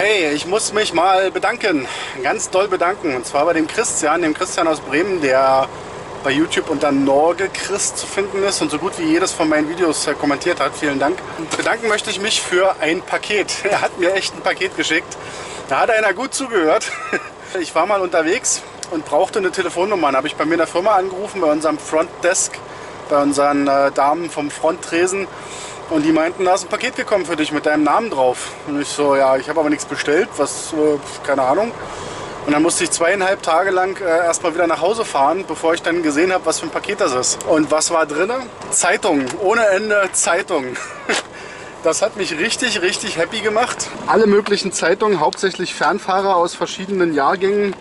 Hey, ich muss mich mal bedanken, ganz doll bedanken. Und zwar bei dem Christian, dem Christian aus Bremen, der bei YouTube unter Norge Christ zu finden ist und so gut wie jedes von meinen Videos äh, kommentiert hat. Vielen Dank. Bedanken möchte ich mich für ein Paket. Er hat mir echt ein Paket geschickt. Da hat einer gut zugehört. Ich war mal unterwegs und brauchte eine Telefonnummer. Dann habe ich bei mir in der Firma angerufen, bei unserem Frontdesk, bei unseren äh, Damen vom Fronttresen. Und die meinten, da ist ein Paket gekommen für dich mit deinem Namen drauf. Und ich so, ja, ich habe aber nichts bestellt, was, äh, keine Ahnung. Und dann musste ich zweieinhalb Tage lang äh, erstmal wieder nach Hause fahren, bevor ich dann gesehen habe, was für ein Paket das ist. Und was war drin? Zeitungen, ohne Ende Zeitungen. Das hat mich richtig, richtig happy gemacht. Alle möglichen Zeitungen, hauptsächlich Fernfahrer aus verschiedenen Jahrgängen,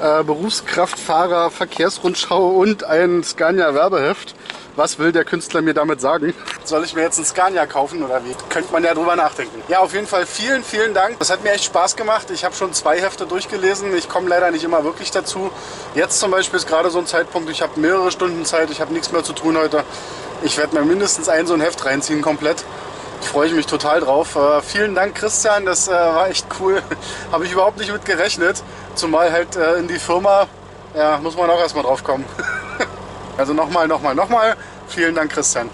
äh, Berufskraftfahrer, Verkehrsrundschau und ein Scania-Werbeheft. Was will der Künstler mir damit sagen? Soll ich mir jetzt einen Scania kaufen oder wie? Könnte man ja drüber nachdenken. Ja, auf jeden Fall vielen, vielen Dank. Das hat mir echt Spaß gemacht. Ich habe schon zwei Hefte durchgelesen. Ich komme leider nicht immer wirklich dazu. Jetzt zum Beispiel ist gerade so ein Zeitpunkt, ich habe mehrere Stunden Zeit, ich habe nichts mehr zu tun heute. Ich werde mir mindestens ein so ein Heft reinziehen komplett. Ich freue mich total drauf. Äh, vielen Dank, Christian. Das äh, war echt cool. Habe ich überhaupt nicht mit gerechnet. Zumal halt äh, in die Firma, ja, muss man auch erstmal drauf kommen. also nochmal, nochmal, nochmal. Vielen Dank, Christian.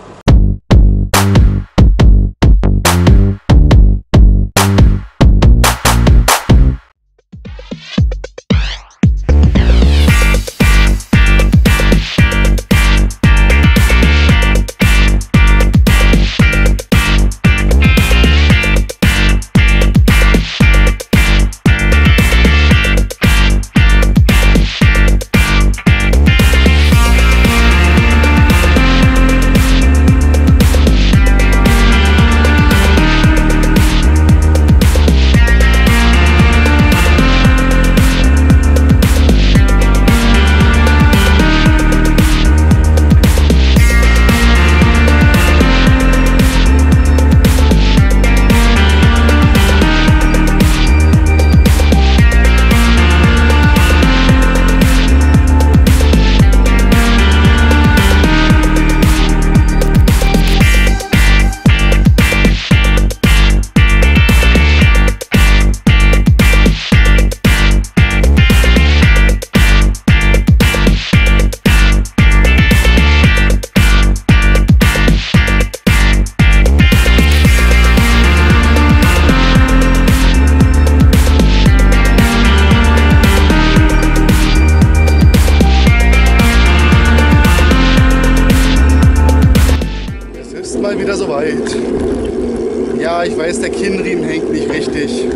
Weiß, der Kinnriemen hängt nicht richtig.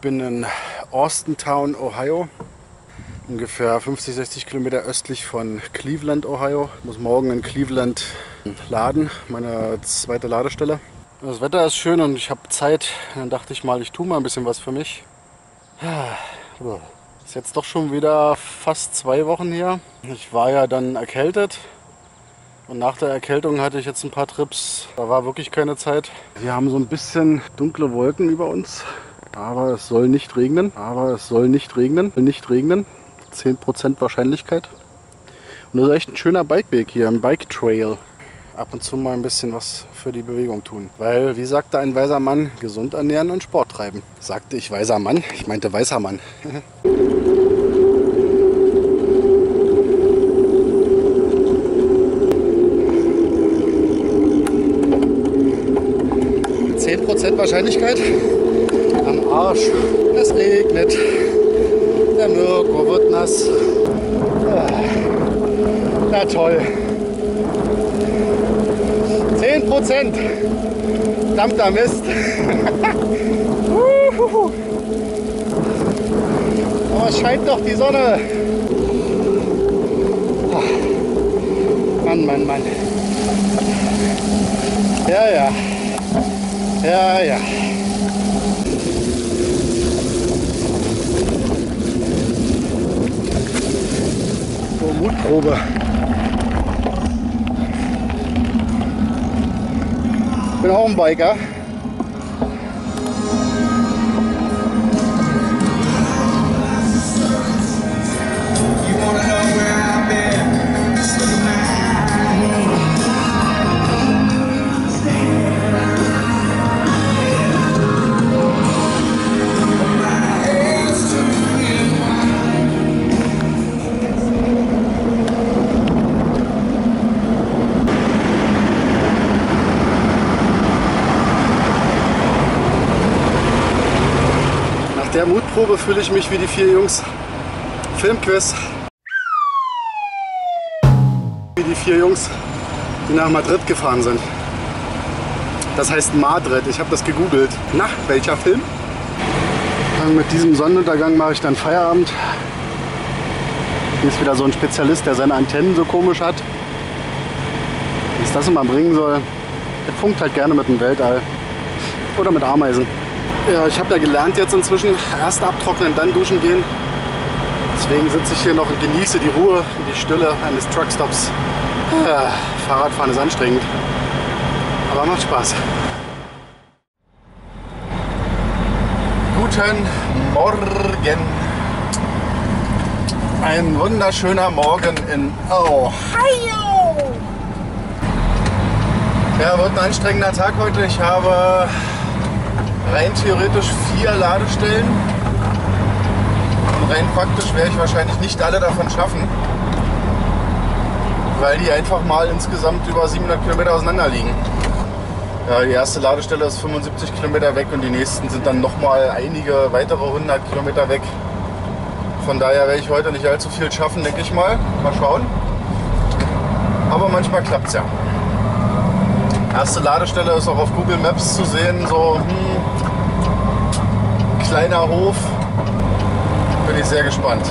bin in Austintown, Ohio. Ungefähr 50, 60 Kilometer östlich von Cleveland, Ohio. Ich muss morgen in Cleveland laden, meine zweite Ladestelle. Das Wetter ist schön und ich habe Zeit. Dann dachte ich mal, ich tue mal ein bisschen was für mich. Ist jetzt doch schon wieder fast zwei Wochen her. Ich war ja dann erkältet. Und nach der Erkältung hatte ich jetzt ein paar Trips. Da war wirklich keine Zeit. Wir haben so ein bisschen dunkle Wolken über uns. Aber es soll nicht regnen. Aber es soll nicht regnen. Nicht regnen. 10% Wahrscheinlichkeit. Und das ist echt ein schöner Bikeweg hier, ein Bike Trail. Ab und zu mal ein bisschen was für die Bewegung tun. Weil, wie sagte ein weiser Mann, gesund ernähren und Sport treiben. Sagte ich weiser Mann? Ich meinte weißer Mann. Prozent Wahrscheinlichkeit Arsch. Es regnet. Der Mirko wird nass. Na toll. 10 Prozent. Verdammter Mist. Aber es scheint doch die Sonne. Mann, Mann, Mann. Ja, ja. Ja, ja. So, Mutprobe. Ich bin auch ein Biker. Mutprobe fühle ich mich wie die vier Jungs. Filmquiz. Wie die vier Jungs, die nach Madrid gefahren sind. Das heißt Madrid. Ich habe das gegoogelt. Na, welcher Film? Dann mit diesem Sonnenuntergang mache ich dann Feierabend. Hier ist wieder so ein Spezialist, der seine Antennen so komisch hat. Was das immer bringen soll. Der funkt halt gerne mit dem Weltall. Oder mit Ameisen. Ja, ich habe ja gelernt jetzt inzwischen, erst abtrocknen, dann duschen gehen. Deswegen sitze ich hier noch und genieße die Ruhe und die Stille eines Truckstops. Ja, Fahrradfahren ist anstrengend, aber macht Spaß. Guten Morgen. Ein wunderschöner Morgen in Ohio. Ja, wird ein anstrengender Tag heute. Ich habe rein theoretisch vier Ladestellen. Und rein praktisch werde ich wahrscheinlich nicht alle davon schaffen, weil die einfach mal insgesamt über 700 Kilometer auseinander liegen. Ja, die erste Ladestelle ist 75 Kilometer weg und die nächsten sind dann nochmal einige weitere 100 Kilometer weg. Von daher werde ich heute nicht allzu viel schaffen, denke ich mal. Mal schauen. Aber manchmal klappt es ja. Erste Ladestelle ist auch auf Google Maps zu sehen, so hm, kleiner Hof. Bin ich sehr gespannt.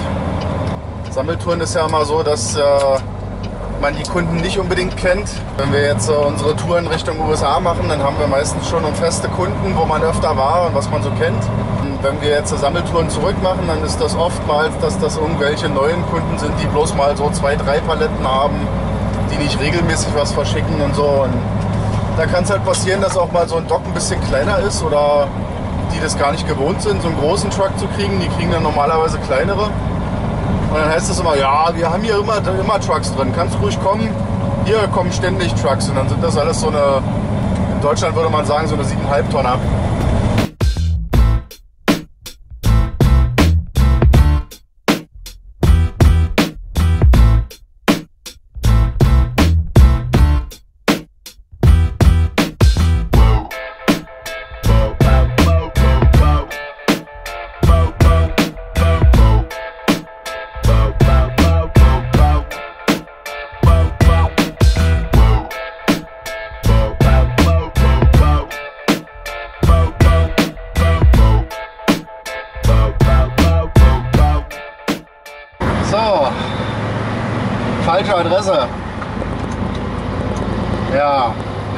Sammeltouren ist ja immer so, dass äh, man die Kunden nicht unbedingt kennt. Wenn wir jetzt äh, unsere Touren Richtung USA machen, dann haben wir meistens schon feste Kunden, wo man öfter war und was man so kennt. Und wenn wir jetzt Sammeltouren zurück machen, dann ist das oftmals, dass das irgendwelche neuen Kunden sind, die bloß mal so zwei, drei Paletten haben, die nicht regelmäßig was verschicken und so. Und da kann es halt passieren, dass auch mal so ein Dock ein bisschen kleiner ist oder die das gar nicht gewohnt sind, so einen großen Truck zu kriegen. Die kriegen dann normalerweise kleinere. Und dann heißt es immer, ja, wir haben hier immer, immer Trucks drin, kannst ruhig kommen. Hier kommen ständig Trucks und dann sind das alles so eine, in Deutschland würde man sagen, so eine 7,5 Tonner.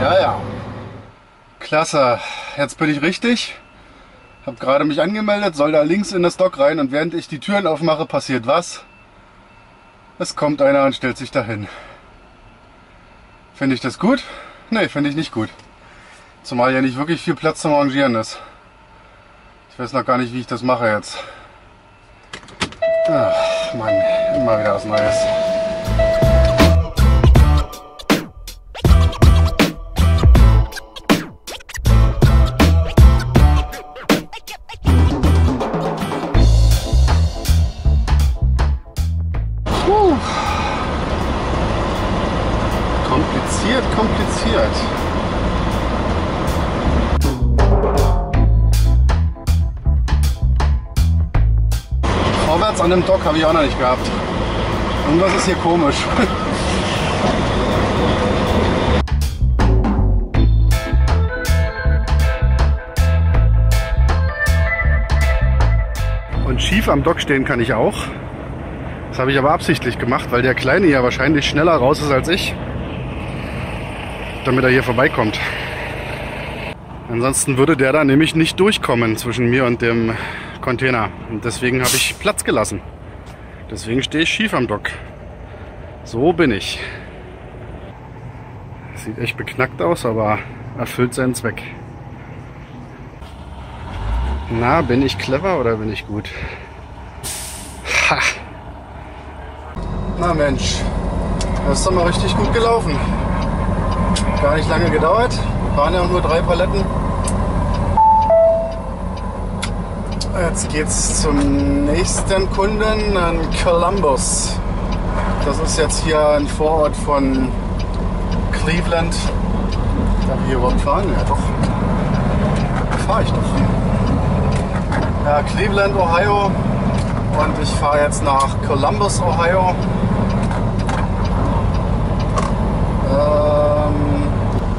Ja, ja. Klasse. Jetzt bin ich richtig. Hab gerade mich angemeldet, soll da links in das Dock rein und während ich die Türen aufmache, passiert was? Es kommt einer und stellt sich dahin. Finde ich das gut? Nee, finde ich nicht gut. Zumal ja nicht wirklich viel Platz zum Rangieren ist. Ich weiß noch gar nicht, wie ich das mache jetzt. Ach, Mann, immer wieder was Neues. Kompliziert, kompliziert. Vorwärts an dem Dock habe ich auch noch nicht gehabt. Irgendwas ist hier komisch. Und schief am Dock stehen kann ich auch. Das habe ich aber absichtlich gemacht, weil der Kleine ja wahrscheinlich schneller raus ist als ich. Damit er hier vorbeikommt. Ansonsten würde der da nämlich nicht durchkommen zwischen mir und dem Container. Und deswegen habe ich Platz gelassen. Deswegen stehe ich schief am Dock. So bin ich. Sieht echt beknackt aus, aber erfüllt seinen Zweck. Na, bin ich clever oder bin ich gut? Ha! Na Mensch, das ist doch mal richtig gut gelaufen. Gar nicht lange gedauert. Waren ja nur drei Paletten. Jetzt geht's zum nächsten Kunden in Columbus. Das ist jetzt hier ein Vorort von Cleveland. Darf ich hier überhaupt fahren? Ja doch. Fahre ich doch. Ja, Cleveland, Ohio. Und ich fahre jetzt nach Columbus, Ohio.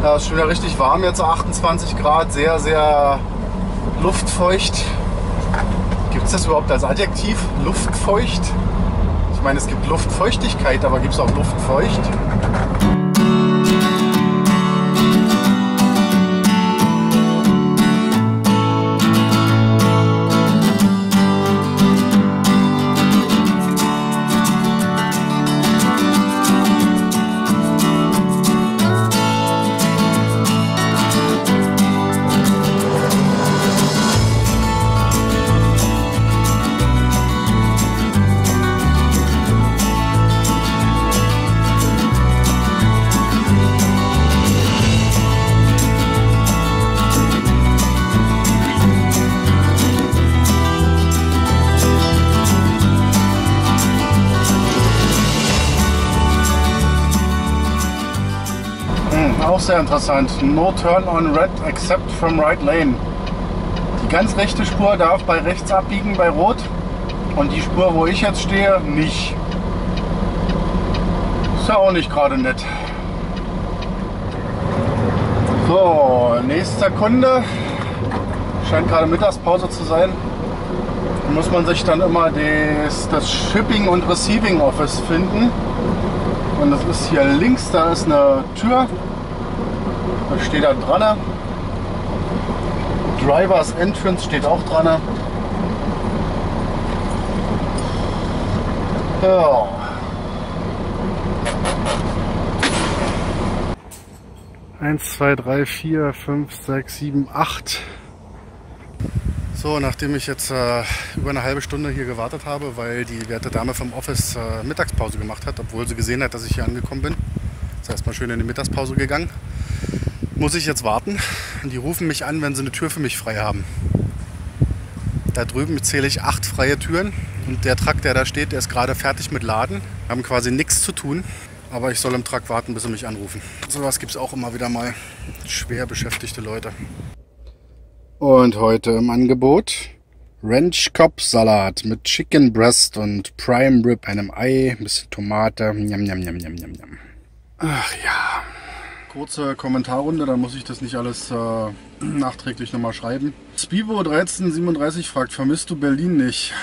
Ja, ist schon wieder richtig warm jetzt, 28 Grad, sehr, sehr luftfeucht. Gibt es das überhaupt als Adjektiv? Luftfeucht? Ich meine, es gibt Luftfeuchtigkeit, aber gibt es auch Luftfeucht? Sehr interessant. No turn on red except from right lane. Die ganz rechte Spur darf bei rechts abbiegen bei Rot und die Spur, wo ich jetzt stehe, nicht. Ist ja auch nicht gerade nett. So, nächster Kunde. Scheint gerade Mittagspause zu sein. Da muss man sich dann immer das, das Shipping und Receiving Office finden. Und das ist hier links, da ist eine Tür. Da steht da dran. Drivers Entrance steht auch dran. Ja. Eins, zwei, drei, vier, fünf, sechs, sieben, acht. So, nachdem ich jetzt äh, über eine halbe Stunde hier gewartet habe, weil die werte Dame vom Office äh, Mittagspause gemacht hat, obwohl sie gesehen hat, dass ich hier angekommen bin, ist erstmal schön in die Mittagspause gegangen muss ich jetzt warten. Und die rufen mich an, wenn sie eine Tür für mich frei haben. Da drüben zähle ich acht freie Türen und der Truck, der da steht, der ist gerade fertig mit Laden. Haben quasi nichts zu tun, aber ich soll im Truck warten, bis sie mich anrufen. Sowas gibt es auch immer wieder mal. Schwer beschäftigte Leute. Und heute im Angebot Ranch Cobb Salat mit Chicken Breast und Prime Rib, einem Ei, ein bisschen Tomate. Njam, njam, njam, njam, njam. Ach ja kurze Kommentarrunde, dann muss ich das nicht alles äh, nachträglich nochmal schreiben. Spibo 1337 fragt, vermisst du Berlin nicht?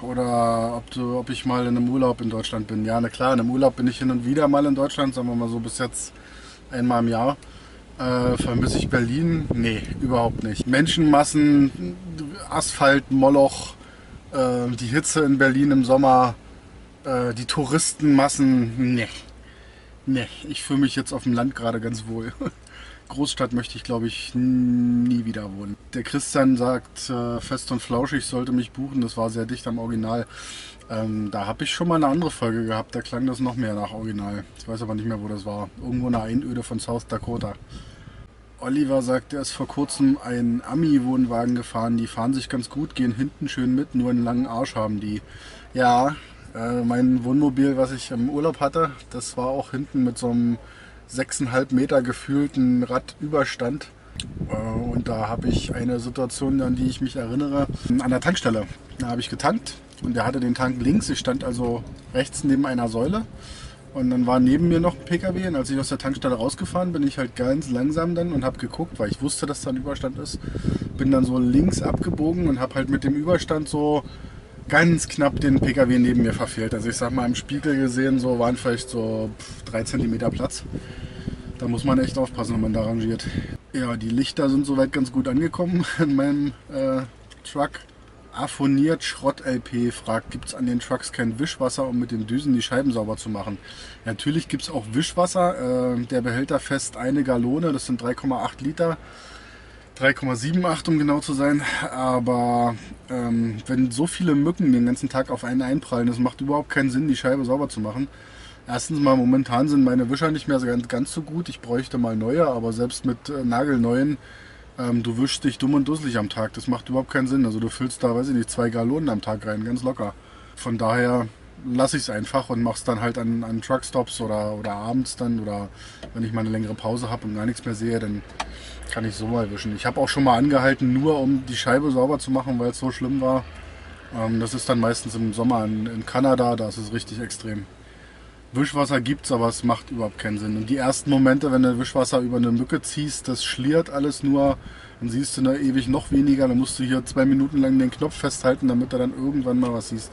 Oder ob, du, ob ich mal in einem Urlaub in Deutschland bin. Ja, na klar, in einem Urlaub bin ich hin und wieder mal in Deutschland, sagen wir mal so bis jetzt einmal im Jahr. Äh, vermisse ich Berlin? Nee, überhaupt nicht. Menschenmassen, Asphalt, Moloch, äh, die Hitze in Berlin im Sommer, äh, die Touristenmassen, nee Ne, ich fühle mich jetzt auf dem Land gerade ganz wohl. Großstadt möchte ich, glaube ich, nie wieder wohnen. Der Christian sagt, äh, fest und flauschig sollte mich buchen. Das war sehr dicht am Original. Ähm, da habe ich schon mal eine andere Folge gehabt. Da klang das noch mehr nach Original. Ich weiß aber nicht mehr, wo das war. Irgendwo eine Einöde von South Dakota. Oliver sagt, er ist vor kurzem einen Ami-Wohnwagen gefahren. Die fahren sich ganz gut, gehen hinten schön mit, nur einen langen Arsch haben die. Ja, äh, mein Wohnmobil, was ich im Urlaub hatte, das war auch hinten mit so einem 6,5 Meter gefühlten Radüberstand. Äh, und da habe ich eine Situation, an die ich mich erinnere, an der Tankstelle. Da habe ich getankt und der hatte den Tank links. Ich stand also rechts neben einer Säule. Und dann war neben mir noch ein PKW und als ich aus der Tankstelle rausgefahren bin, ich halt ganz langsam dann und habe geguckt, weil ich wusste, dass da ein Überstand ist. Bin dann so links abgebogen und habe halt mit dem Überstand so ganz knapp den PKW neben mir verfehlt. Also ich sag mal im Spiegel gesehen, so waren vielleicht so 3 cm Platz. Da muss man echt aufpassen, wenn man da rangiert. Ja, die Lichter sind soweit ganz gut angekommen in meinem äh, Truck. Affoniert Schrott-LP fragt, gibt es an den Trucks kein Wischwasser, um mit den Düsen die Scheiben sauber zu machen? Natürlich gibt es auch Wischwasser. Äh, der Behälter fest eine Gallone, das sind 3,8 Liter. 3,78 um genau zu sein. Aber ähm, wenn so viele Mücken den ganzen Tag auf einen einprallen, das macht überhaupt keinen Sinn, die Scheibe sauber zu machen. Erstens mal, momentan sind meine Wischer nicht mehr ganz, ganz so gut. Ich bräuchte mal neue, aber selbst mit äh, nagelneuen ähm, du wischst dich dumm und dusselig am Tag. Das macht überhaupt keinen Sinn. Also du füllst da, weiß ich nicht, zwei Gallonen am Tag rein, ganz locker. Von daher lasse ich es einfach und mache es dann halt an, an Truckstops oder, oder abends dann oder wenn ich mal eine längere Pause habe und gar nichts mehr sehe, dann kann ich so mal wischen. Ich habe auch schon mal angehalten, nur um die Scheibe sauber zu machen, weil es so schlimm war. Ähm, das ist dann meistens im Sommer in, in Kanada, da ist es richtig extrem. Wischwasser gibt es, aber es macht überhaupt keinen Sinn. Und die ersten Momente, wenn du Wischwasser über eine Mücke ziehst, das schliert alles nur. Dann siehst du da ewig noch weniger. Dann musst du hier zwei Minuten lang den Knopf festhalten, damit du dann irgendwann mal was siehst.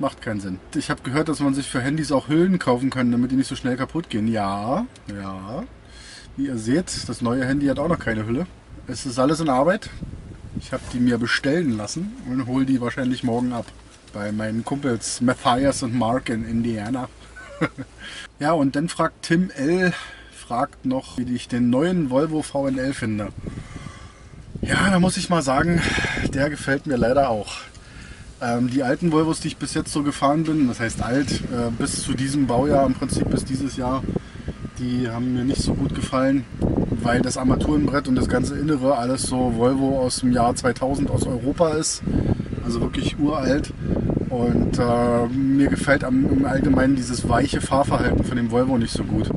Macht keinen Sinn. Ich habe gehört, dass man sich für Handys auch Hüllen kaufen kann, damit die nicht so schnell kaputt gehen. Ja, ja. Wie ihr seht, das neue Handy hat auch noch keine Hülle. Es ist alles in Arbeit. Ich habe die mir bestellen lassen und hole die wahrscheinlich morgen ab. Bei meinen Kumpels Matthias und Mark in Indiana. ja, und dann fragt Tim L. fragt noch, wie ich den neuen Volvo VNL finde. Ja, da muss ich mal sagen, der gefällt mir leider auch. Ähm, die alten Volvos, die ich bis jetzt so gefahren bin, das heißt alt, äh, bis zu diesem Baujahr, im Prinzip bis dieses Jahr, die haben mir nicht so gut gefallen, weil das Armaturenbrett und das ganze Innere alles so Volvo aus dem Jahr 2000 aus Europa ist. Also wirklich uralt. Und äh, mir gefällt am, im Allgemeinen dieses weiche Fahrverhalten von dem Volvo nicht so gut.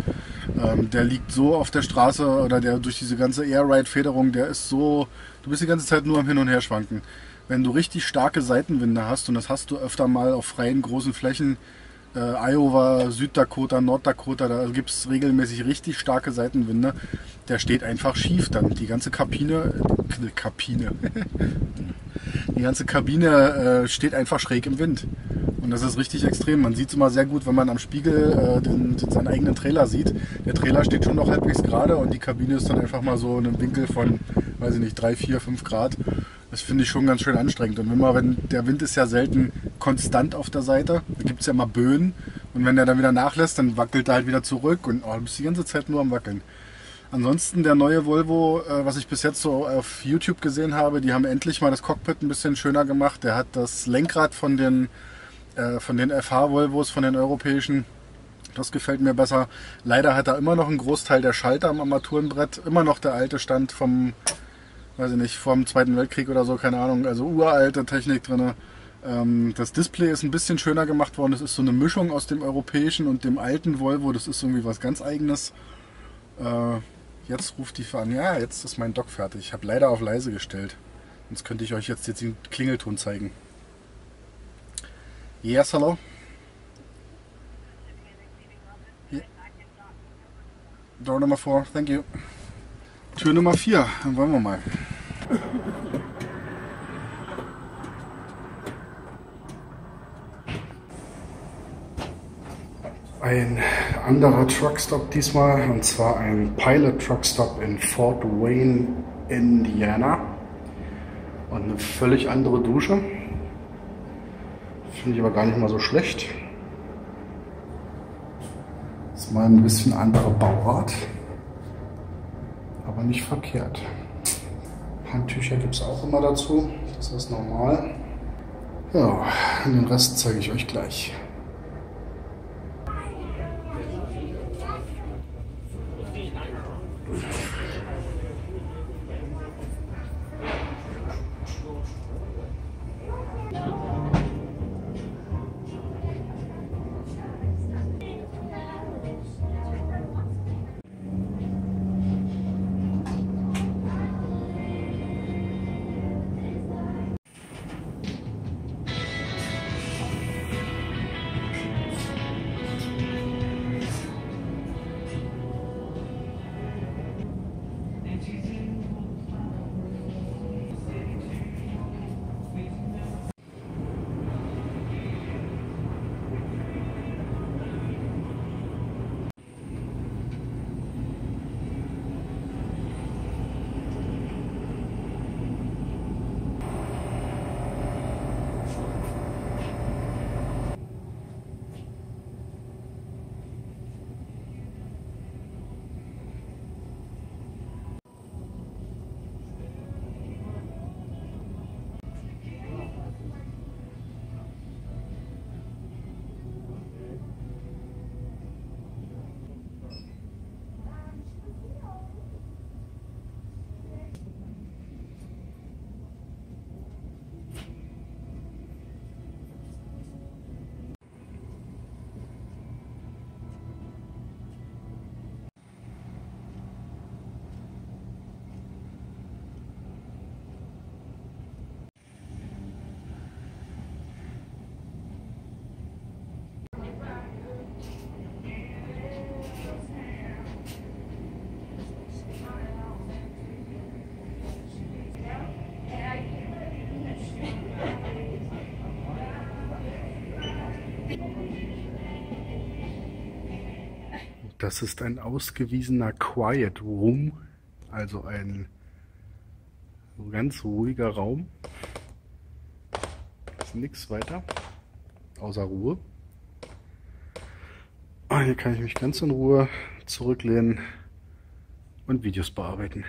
Ähm, der liegt so auf der Straße oder der durch diese ganze Air-Ride-Federung, der ist so, du bist die ganze Zeit nur am Hin- und Her schwanken. Wenn du richtig starke Seitenwinde hast, und das hast du öfter mal auf freien großen Flächen, äh, Iowa, Süddakota, Norddakota, da gibt es regelmäßig richtig starke Seitenwinde. Der steht einfach schief dann. Die ganze Kabine, äh, Kabine, die ganze Kabine äh, steht einfach schräg im Wind. Und das ist richtig extrem. Man sieht es immer sehr gut, wenn man am Spiegel äh, den, den, seinen eigenen Trailer sieht. Der Trailer steht schon noch halbwegs gerade und die Kabine ist dann einfach mal so in einem Winkel von, weiß ich nicht, 3, 4, 5 Grad. Das finde ich schon ganz schön anstrengend. Und wenn man, wenn der Wind ist ja selten konstant auf der Seite, da gibt es ja mal Böen. Und wenn der dann wieder nachlässt, dann wackelt er halt wieder zurück und oh, du bist die ganze Zeit nur am Wackeln. Ansonsten der neue Volvo, äh, was ich bis jetzt so auf YouTube gesehen habe, die haben endlich mal das Cockpit ein bisschen schöner gemacht. Der hat das Lenkrad von den, äh, von den FH-Volvos, von den europäischen. Das gefällt mir besser. Leider hat er immer noch einen Großteil der Schalter am Armaturenbrett. Immer noch der alte Stand vom, weiß ich nicht, vom Zweiten Weltkrieg oder so, keine Ahnung. Also uralte Technik drin. Ähm, das Display ist ein bisschen schöner gemacht worden. Es ist so eine Mischung aus dem europäischen und dem alten Volvo. Das ist irgendwie was ganz eigenes. Äh, Jetzt ruft die an. Ja, jetzt ist mein Dock fertig. Ich habe leider auf leise gestellt. Sonst könnte ich euch jetzt, jetzt den Klingelton zeigen. Yes, hello? Door Nummer 4, thank you. Tür Nummer 4, dann wollen wir mal. Ein anderer Truckstop diesmal und zwar ein Pilot Truckstop in Fort Wayne, Indiana. Und eine völlig andere Dusche. Finde ich aber gar nicht mal so schlecht. Ist mal ein bisschen andere Bauart, aber nicht verkehrt. Handtücher gibt es auch immer dazu, das ist normal. Ja, und den Rest zeige ich euch gleich. Das ist ein ausgewiesener Quiet Room, also ein ganz ruhiger Raum. Ist nichts weiter, außer Ruhe. Und hier kann ich mich ganz in Ruhe zurücklehnen und Videos bearbeiten.